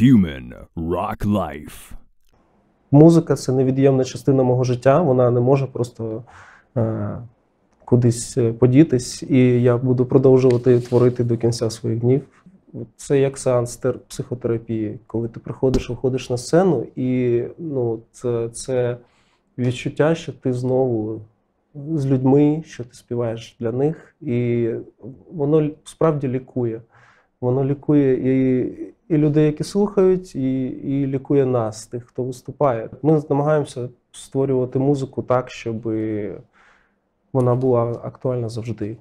Human Rock Life. Музика це невід'ємна частина мого життя. Вона не може просто е, кудись е, подітись, і я буду продовжувати творити до кінця своїх днів. Це як сеанс психотерапії, коли ти приходиш, виходиш на сцену, і ну, це, це відчуття, що ти знову з людьми, що ти співаєш для них, і воно справді лікує. Воно лікує і, і людей, які слухають, і, і лікує нас, тих, хто виступає. Ми намагаємося створювати музику так, щоб вона була актуальна завжди.